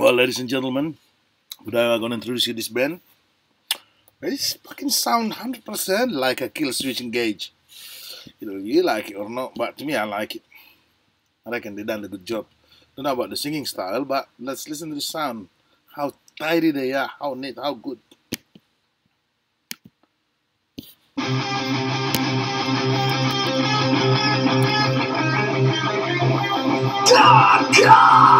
Well, ladies and gentlemen, today I'm going to introduce you this band. It's fucking sound 100% like a Killswitch Engage. You know, you like it or not, but to me, I like it. I reckon they done a good job. Don't know about the singing style, but let's listen to the sound. How tidy they are, how neat, how good. Go!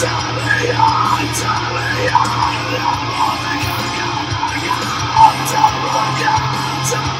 Tell me, tell me,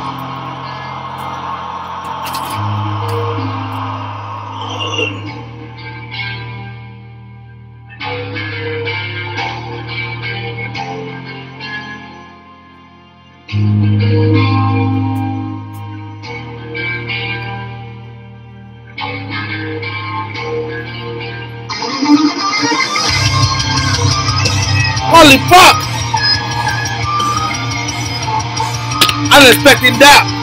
Holy fuck! Unexpected that.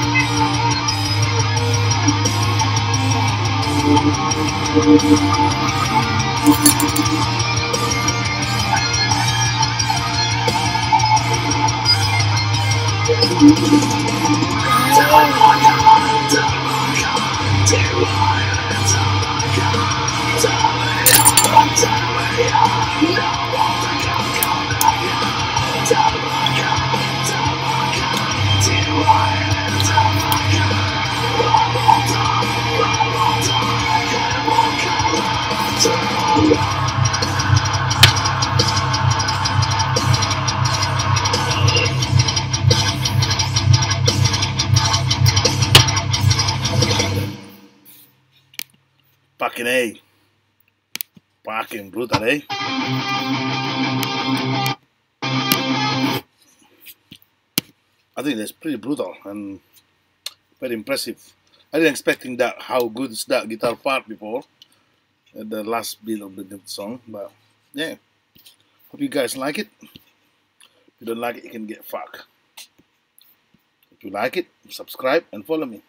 Fucking A. Fucking brutal, eh? I think that's pretty brutal and very impressive. I didn't expecting that how good is that guitar part before at the last bit of the song, but yeah. Hope you guys like it. If you don't like it, you can get fucked. If you like it, subscribe and follow me.